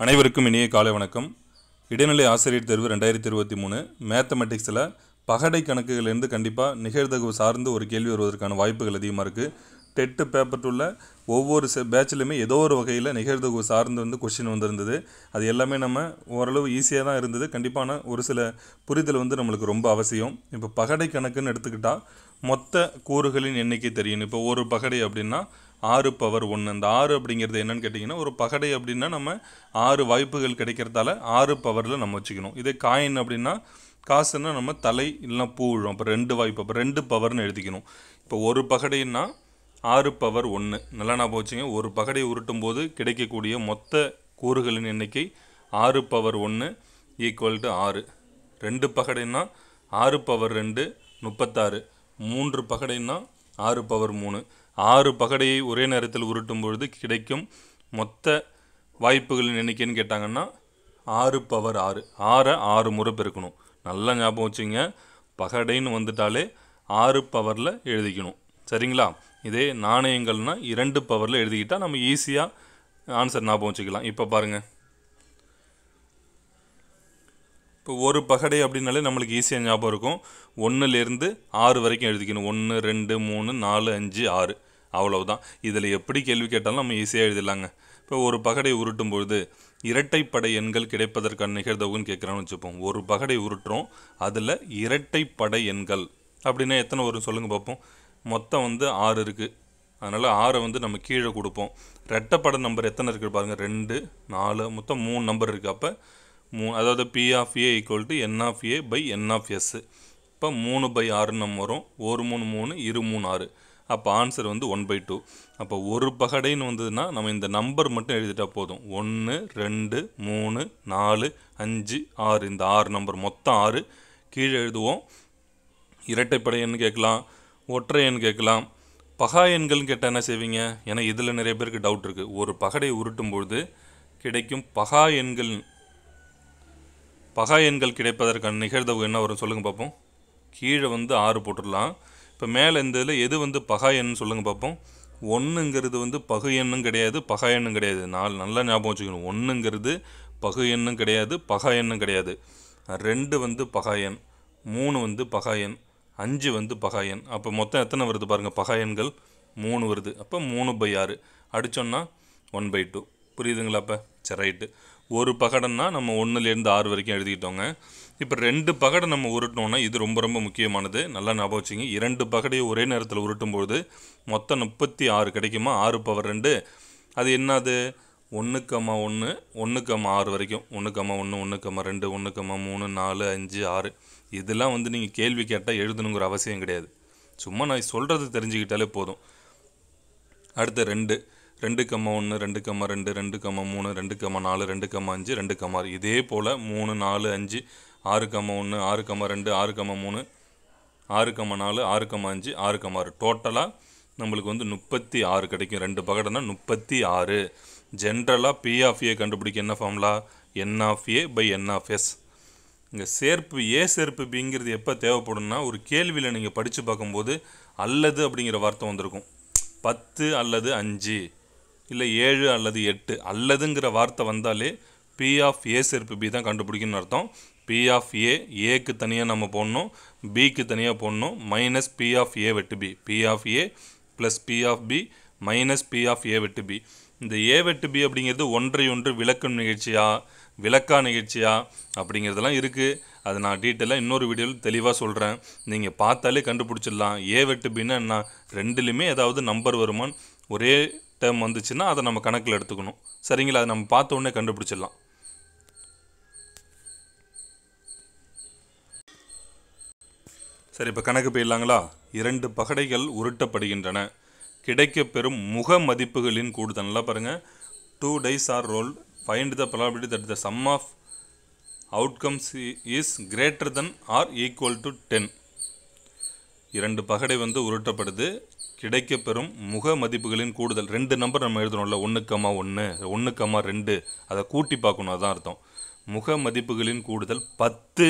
அனைவருக்கும் இனிய காலை வணக்கம். இடைநிலை ஆசிரியர் தேர்வு ரெண்டாயிரத்தி இருபத்தி மூணு மேத்தமெட்டிக்ஸில் பகடை கணக்குகளிலிருந்து கண்டிப்பாக நிகழ்தகவு சார்ந்து ஒரு கேள்வி வருவதற்கான வாய்ப்புகள் அதிகமாக இருக்குது டெட்டு பேப்பர் டூவில் ஒவ்வொரு செ பேட்ச்லையுமே ஏதோ ஒரு வகையில் நிகழ்தகவு சார்ந்து வந்து கொஷின் வந்திருந்தது. அது எல்லாமே நம்ம ஓரளவு ஈஸியாக தான் இருந்தது. கண்டிப்பான ஒரு சில புரிதல் வந்து நம்மளுக்கு ரொம்ப அவசியம். இப்போ பகடை கணக்குன்னு எடுத்துக்கிட்டால் மொத்த கூறுகளின் எண்ணிக்கை தெரியும். இப்போ ஒரு பகடை அப்படின்னா ஆறு பவர் ஒன்று அந்த ஆறு அப்படிங்கிறது என்னன்னு கேட்டிங்கன்னா ஒரு பகடை அப்படின்னா நம்ம ஆறு வாய்ப்புகள் கிடைக்கிறதால ஆறு பவரில் நம்ம வச்சுக்கணும். இதே காயின் அப்படின்னா காசுன்னா நம்ம தலை இல்லைனா பூ விழும். அப்போ ரெண்டு வாய்ப்பு. அப்போ ரெண்டு பவர்னு எழுதிக்கணும். இப்போ ஒரு பகடைன்னா ஆறு பவர் ஒன்று நல்லா நான் போச்சுங்க ஒரு பகடை உருட்டும் போது கிடைக்கக்கூடிய மொத்த கூறுகளின் எண்ணிக்கை ஆறு பவர் ஒன்று ஈக்குவல் டு ஆறு. ரெண்டு பகடைன்னா ஆறு பவர் ரெண்டு முப்பத்தாறு. மூன்று பகடைன்னா ஆறு பவர் மூணு. ஆறு பகடையை ஒரே நேரத்தில் உருட்டும் பொழுது கிடைக்கும் மொத்த வாய்ப்புகளின் எண்ணிக்கைன்னு கேட்டாங்கன்னா ஆறு பவர் ஆறு. ஆறை ஆறு முறை பெருக்கணும். நல்லா ஞாபகம் வச்சுங்க. பகடைன்னு வந்துட்டாலே ஆறு பவரில் எழுதிக்கணும். சரிங்களா? இதே நாணயங்கள்னால் இரண்டு பவரில் எழுதிக்கிட்டால் நம்ம ஈஸியாக ஆன்சர் ஞாபகம் வச்சுக்கலாம். இப்போ பாருங்கள் இப்போ ஒரு பகடை அப்படின்னாலே நம்மளுக்கு ஈஸியாக ஞாபகம் இருக்கும். ஒன்றுலேருந்து ஆறு வரைக்கும் எழுதிக்கணும். ஒன்று ரெண்டு மூணு நாலு அஞ்சு ஆறு. அவ்வளவுதான். இதில் எப்படி கேள்வி கேட்டாலும் நம்ம ஈஸியாக எழுதிடலாங்க. இப்போ ஒரு பகடை உருட்டும் பொழுது இரட்டைப்படை எண்கள் கிடைப்பதற்கான நிகழ்தவுன்னு கேட்குறான்னு வச்சுப்போம். ஒரு பகடை உருட்டுறோம் அதில் இரட்டைப்படை எண்கள் அப்படின்னா எத்தனை வரும் சொல்லுங்கள் பார்ப்போம். மொத்தம் வந்து ஆறு இருக்குது அதனால் ஆறை வந்து நம்ம கீழே கொடுப்போம். ரெட்டைப்படை நம்பர் எத்தனை இருக்குது பாருங்கள் ரெண்டு நாலு மொத்தம் மூணு நம்பர் இருக்குது அப்போ மூ அதாவது P of A equal to n of A by n of S இப்போ மூணு பை ஆறுன்னு நம்ம வரும். ஒரு மூணு மூணு இரு மூணு ஆறு. அப்போ ஆன்சர் வந்து ஒன் பை டூ அப்போ ஒரு பகடைன்னு வந்ததுன்னா நம்ம இந்த நம்பர் மட்டும் எழுதிட்டால் போதும். ஒன்று ரெண்டு மூணு நாலு அஞ்சு ஆறு. இந்த ஆறு நம்பர் மொத்தம் ஆறு. கீழே எழுதுவோம். இரட்டைப்படை எண் கேட்கலாம். ஒற்றை எண் கேட்கலாம். பகா எண்கள்னு கேட்டால் என்ன செய்வீங்க? ஏன்னா இதில் நிறைய பேருக்கு டவுட் இருக்குது ஒரு பகடை உருட்டும் பொழுது கிடைக்கும் பகா எண்கள் பகா எண்கள் கிடைப்பதற்கான நிகழ்தவு என்ன வரும் சொல்லுங்கள் பார்ப்போம் கீழே வந்து ஆறு போட்டுடலாம். இப்போ மேலே இந்த இதில் எது வந்து பகா சொல்லுங்கள் பார்ப்போம் ஒன்றுங்கிறது வந்து பகு எண்ணும் கிடையாது பகா எண்ணும் கிடையாது. நாலு நல்லா ஞாபகம் வச்சுக்கணும். ஒன்றுங்கிறது பகு எண்ணும் கிடையாது பகா எண்ணும் கிடையாது. ரெண்டு வந்து பகா எண் மூணு வந்து பகா எண் அஞ்சு வந்து பகா எண். அப்போ மொத்தம் எத்தனை வருது பாருங்கள் பகா எண்கள் மூணு வருது. அப்போ மூணு பை ஆறு. அடித்தோன்னா ஒன் பை டூ புரியுதுங்களா அப்போ? சரி ரைட்டு ஒரு பகடன்னா நம்ம ஒன்றுலேருந்து ஆறு வரைக்கும் எழுதிக்கிட்டோங்க. இப்போ ரெண்டு பகடை நம்ம உருட்டினோன்னா இது ரொம்ப ரொம்ப முக்கியமானது. நல்லா ஞாபகம் வச்சுங்க. இரண்டு பகடையை ஒரே நேரத்தில் உருட்டும்பொழுது மொத்தம் முப்பத்தி ஆறு கிடைக்குமா? ஆறு பவர் ரெண்டு. அது என்னது? ஒன்றுக்கம்மா ஒன்று ஒன்றுக்கம்மா ஆறு வரைக்கும். ஒன்றுக்கம்மா ஒன்று ஒன்றுக்கம்மா ரெண்டு ஒன்றுக்கம்மா மூணு நாலு அஞ்சு ஆறு. இதெல்லாம் வந்து நீங்கள் கேள்வி கேட்டால் எழுதணுங்கிற அவசியம் கிடையாது. சும்மா நான் சொல்கிறது தெரிஞ்சுக்கிட்டாலே போதும். அடுத்து ரெண்டு. ரெண்டு கம்மா ஒன்று ரெண்டு கம்மா ரெண்டு ரெண்டு கம்மா மூணு ரெண்டு கம்மா நாலு ரெண்டு கம்மா அஞ்சு ரெண்டு கம்மா ஆறு. இதே போல் மூணு நாலு அஞ்சு ஆறு கம்மா ஒன்று ஆறு கம்மா ரெண்டு ஆறு கம்மா மூணு ஆறு கம்மா நாலு ஆறு கம்மா அஞ்சு ஆறு கம்மா ஆறு. டோட்டலாக நம்மளுக்கு வந்து முப்பத்தி ஆறு கிடைக்கும். ரெண்டு பகடனா முப்பத்தி ஆறு. ஜென்ரலாக பி ஆஃப் ஏ கண்டுபிடிக்க என்ன formula n of A by n of S இங்கே சேர்ப்பு ஏ சேர்ப்பு பிங்கிறது எப்போ தேவைப்படும்னா ஒரு கேள்வியில் நீங்கள் படித்து பார்க்கும்போது அல்லது அப்படிங்கிற வார்த்தை வந்திருக்கும். பத்து அல்லது அஞ்சு. இல்லை ஏழு அல்லது எட்டு அல்லதுங்கிற வார்த்தை வந்தாலே பி ஆஃப் ஏ சேர்ப்பு பி தான் கண்டுபிடிக்கணும்னு அர்த்தம். பி ஆஃப் ஏ ஏக்கு தனியாக நம்ம போடணும் பிக்கு தனியாக போடணும் மைனஸ் பி ஆஃப் ஏ வெட்டு B P of A plus P of B minus P of A வெட்டு பி இந்த ஏ வெட்டு பி அப்படிங்கிறது ஒன்றை ஒன்று விளக்கும் நிகழ்ச்சியா விளக்கா நிகழ்ச்சியா அப்படிங்கிறதெல்லாம் இருக்குது அதை நான் டீட்டெயிலாக இன்னொரு வீடியோவில் தெளிவாக சொல்கிறேன் நீங்கள் பார்த்தாலே கண்டுபிடிச்சிடலாம். ஏ வெட்டு பின்னா என்ன? ரெண்டுலேயுமே ஏதாவது நம்பர் வருமான்னு ஒரே டேர்ம் வந்துச்சுன்னா அதை நம்ம கணக்கில் எடுத்துக்கணும். சரிங்களா? அதை நம்ம பார்த்த உடனே கண்டுபிடிச்சிடலாம். சரி இப்போ கணக்கு போயிடலாங்களா? இரண்டு பகடைகள் உருட்டப்படுகின்றன. கிடைக்கப்பெறும் முக மதிப்புகளின் கூடுதல். நல்லா பாருங்கள் two dice are roll find the probability that the sum of outcomes is greater than or equal to ten இரண்டு பகடை வந்து உருட்டப்படுது. கிடைக்கப்பெறும் முக மதிப்புகளின் கூடுதல். ரெண்டு நம்பர் நம்ம எழுதணும்ல ஒன்று கம்மா ஒன்று ஒன்றுக்கம்மா ரெண்டு. அதை கூட்டி பார்க்கணும் அதான் அர்த்தம். முக மதிப்புகளின் கூடுதல் பத்து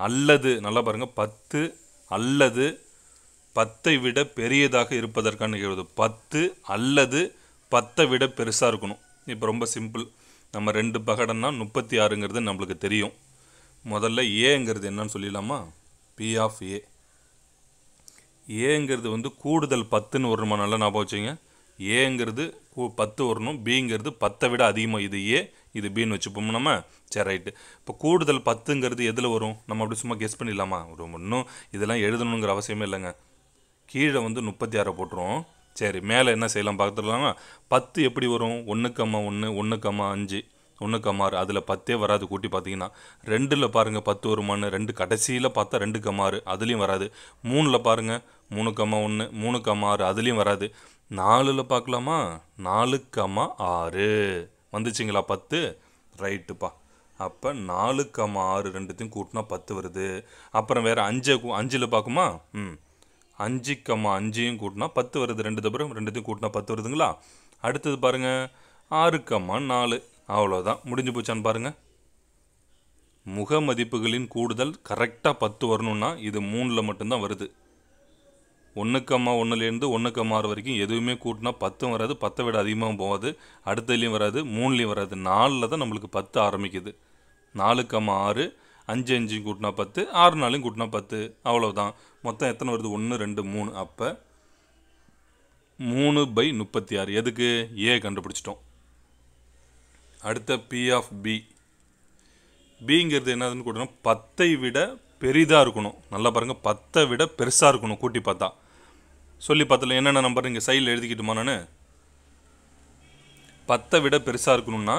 அல்லது நல்லா பாருங்கள் பத்து அல்லது பத்தை விட பெரியதாக இருப்பதற்கான நிகழ்வு. பத்து அல்லது பத்தை விட பெருசாக இருக்கணும். இப்போ ரொம்ப சிம்பிள் நம்ம ரெண்டு பகடம்னா முப்பத்தி ஆறுங்கிறது நம்மளுக்கு தெரியும். முதல்ல ஏங்கிறது என்னன்னு சொல்லிடலாமா? பி ஆஃப் ஏ ஏங்கிறது வந்து கூடுதல் பத்துன்னு வரணுமா? நல்லா ஞாபகம் வச்சுங்க. ஏங்கிறது கூ- பத்து வரணும். பிங்கிறது பத்தை விட அதிகமாக இது ஏ இது பின்னு வச்சுப்போம் நம்ம. சரி ரைட்டு. இப்போ கூடுதல் பத்துங்கிறது எதில் வரும்? நம்ம அப்படி சும்மா கெஸ் பண்ணிடலாமா? ஒரு இன்னும் இதெல்லாம் எழுதணுங்கிற அவசியமே இல்லைங்க. கீழே வந்து முப்பத்தி ஆறை போட்டுருவோம். சரி மேலே என்ன செய்யலாம் பார்த்துடலாமா? பத்து எப்படி வரும்? ஒன்றுக்கம்மா ஒன்று ஒன்றுக்கம்மா அஞ்சு. ஒன்று கமாறு. அதில் பத்தே வராது. கூட்டி பார்த்தீங்கன்னா ரெண்டில் பாருங்கள் பத்து வருமானு ரெண்டு கடைசியில் பார்த்தா ரெண்டு கம்மாறு அதுலேயும் வராது. மூணில் பாருங்கள் மூணு கம்மா ஒன்று மூணு கம்மா ஆறு அதுலேயும் வராது. நாலில் பார்க்கலாமா நாலு கம்மா ஆறு. வந்துச்சுங்களா பத்து? ரைட்டுப்பா. அப்போ நாலு கம்மா ஆறு ரெண்டுத்தையும் கூட்டினா பத்து வருது. அப்புறம் வேறு அஞ்சை அஞ்சில் பார்க்குமா ம். அஞ்சு கம்மா அஞ்சையும் கூட்டினா பத்து வருது. ரெண்டு தப்புறம் ரெண்டுத்தையும் கூட்டினா பத்து வருதுங்களா? அடுத்தது பாருங்க ஆறு கம்மா நாலு. அவ்வளோதான் முடிஞ்சு போச்சான்னு பாருங்கள் முக மதிப்புகளின் கூடுதல் கரெக்டாக பத்து வரணும்னா இது மூணில் மட்டும்தான் வருது. ஒன்றுக்கம்மா ஒன்றுலேருந்து ஒன்றுக்கம்மா ஆறு வரைக்கும் எதுவுமே கூட்டினா பத்தும் வராது பத்தை விட அதிகமாகவும் போகாது அடுத்ததுலேயும் வராது மூணுலேயும் வராது. நாலில் தான் நம்மளுக்கு பத்து ஆரம்பிக்குது. நாலுக்கம்மா ஆறு அஞ்சு அஞ்சு கூட்டினா பத்து ஆறு நாளையும் கூட்டினா பத்து. அவ்வளோதான் மொத்தம் எத்தனை வருது? ஒன்று ரெண்டு மூணு. அப்போ மூணு பை முப்பத்தி ஆறு. எதுக்கு? ஏ கண்டுபிடிச்சிட்டோம். அடுத்த பி ஆஃப் பி பிங்கிறது என்னதுன்னு கூட்டணும் பத்தை விட பெரிதாக இருக்கணும். நல்லா பாருங்கள் பத்தை விட பெருசாக இருக்கணும் கூட்டி பார்த்தா. சொல்லி பார்த்தல என்னென்ன நம்பர் இங்கே சைடில் எழுதிக்கிட்டுமா நான்? பத்தை விட பெருசாக இருக்கணும்னா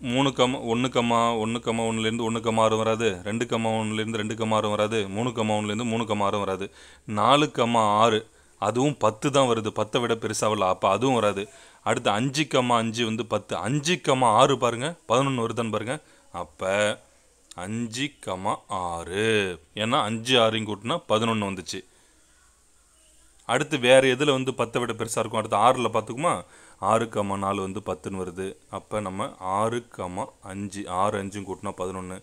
மூணு கம்மா ஒன்று கம்மா ஒன்று கம்மா ஒன்றுலேருந்து ஒன்று கம்மா ஆறு வராது. ரெண்டு கம்மா ஒன்றுலேருந்து ரெண்டு கம்மா ஆறு வராது. மூணு கம்மா ஒன்றுலேருந்து மூணு கம்மா ஆறு வராது. நாலு கம்மா ஆறு அதுவும் பத்து தான் வருது. பத்தை விட பெருசாகல அப்போ அதுவும் வராது. அடுத்து அஞ்சு கம்மா அஞ்சு வந்து பத்து. அஞ்சு கம்மா ஆறு பாருங்கள் பதினொன்று வருதுன்னு பாருங்கள் அப்போ அஞ்சு கம்மா ஆறு. ஏன்னா அஞ்சு ஆறையும் கூட்டினா பதினொன்று வந்துச்சு. அடுத்து வேறு எதில் வந்து பத்தை விட பெருசாக இருக்கும்? அடுத்து ஆறில் பார்த்துக்குமா? ஆறு கம்மா நாலு வந்து பத்துன்னு வருது. அப்போ நம்ம ஆறு கம்மா அஞ்சு ஆறு அஞ்சும் கூட்டினா பதினொன்று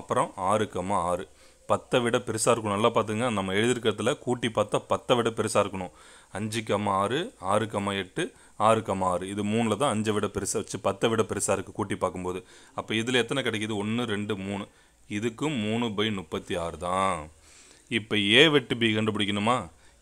அப்புறம் ஆறு கம்மா ஆறு. பத்தை விட பெருசாக இருக்கணும் நல்லா பார்த்துங்க. நம்ம எழுதியிருக்கிறதுல கூட்டி பார்த்தா பத்தை விட பெருசாக இருக்கணும். அஞ்சு கம்மா ஆறு ஆறு கம்மா எட்டு ஆறு கம்மா ஆறு. இது மூணில் தான் அஞ்சை விட பெருசாக வச்சு பத்தை விட பெருசாக இருக்குது கூட்டி பார்க்கும்போது. அப்போ இதில் எத்தனை கிடைக்கிது? ஒன்று ரெண்டு மூணு. இதுக்கும் மூணு பை முப்பத்தி ஆறு தான். இப்போ ஏ வெட்டு பி கண்டுபிடிக்கணுமா?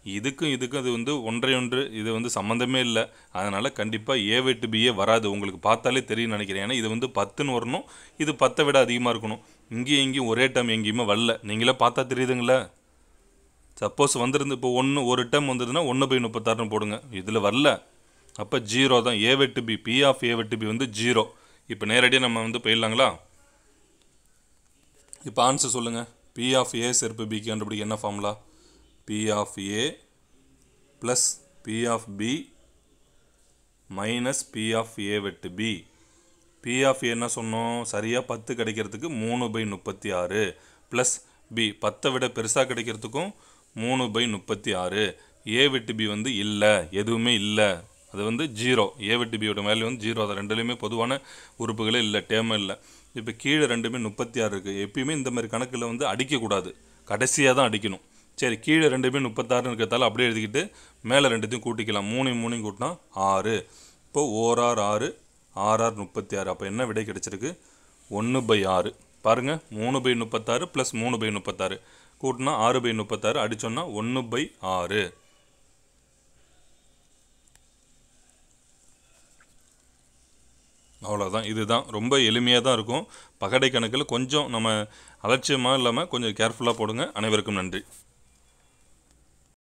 இதுக்கும் இதுக்கும் அது வந்து ஒன்றை ஒன்று. இது வந்து சம்மந்தமே இல்லை. அதனால் கண்டிப்பாக ஏ வெட்டு பியே வராது. உங்களுக்கு பார்த்தாலே தெரியும் நினைக்கிறேன். ஏன்னா இது வந்து பத்துன்னு வரணும். இது பத்தை விட அதிகமாக இருக்கணும். இங்கேயும் இங்கேயும் ஒரே டைம் எங்கேயுமே வரல. நீங்களே பார்த்தா தெரியுதுங்களே. சப்போஸ் வந்திருந்து இப்போ ஒன்று ஒரு டைம் வந்ததுன்னா ஒன்று பை முப்பத்தாறுன்னு போடுங்க. இதில் வரல. அப்போ ஜீரோ தான். ஏ வெட்டு பி பி ஆஃப் ஏ வெட்டு பி வந்து ஜீரோ. இப்போ நேரடியாக நம்ம வந்து போயிடலாங்களா? இப்போ ஆன்சர் சொல்லுங்கள் பி ஆஃப் ஏ செருப்பு பிக்கு கண்டுபிடிக்க என்ன formula P of A plus P of B minus P of A வெட்டு பி பி ஆஃப் என்ன சொன்னோம்? சரியாக பத்து கிடைக்கிறதுக்கு மூணு பை முப்பத்தி ஆறு ப்ளஸ் பி பத்தை விட பெருசாக கிடைக்கிறதுக்கும் மூணு பை முப்பத்தி ஆறு. ஏ வெட்டு பி வந்து இல்லை. எதுவுமே இல்லை. அது வந்து ஜீரோ. ஏ விட்டு பியோட வேல்யூ வந்து ஜீரோ. அது ரெண்டுலேயுமே பொதுவான உறுப்புகளே இல்லை டேமே இல்லை. இப்போ கீழே ரெண்டுமே முப்பத்தி ஆறு இருக்குது எப்பயுமே இந்த மாதிரி கணக்கில் வந்து அடிக்கக்கூடாது. கடைசியாக தான் அடிக்கணும். சரி கீழே ரெண்டுமே முப்பத்தாறுன்னு இருக்கிறதால அப்படியே எழுதிக்கிட்டு மேலே ரெண்டுத்தையும் கூட்டிக்கலாம். மூணையும் மூணையும் கூட்டினா ஆறு. இப்போ ஓரார் ஆறு ஆர்ஆர் முப்பத்தி ஆறு அப்போ என்ன விடை கிடச்சிருக்கு? ஒன்று பை ஆறு. பாருங்கள் மூணு பை முப்பத்தாறு ப்ளஸ் மூணு பை முப்பத்தாறு. கூட்டினா ஆறு பை முப்பத்தாறு. அடிச்சோன்னா ஒன்று பை ஆறு. அவ்வளோதான் இதுதான். ரொம்ப எளிமையாக தான் இருக்கும். பகடை கணக்கில் கொஞ்சம் நம்ம அலட்சியமாக இல்லாமல் கொஞ்சம் கேர்ஃபுல்லாக போடுங்க. அனைவருக்கும் நன்றி.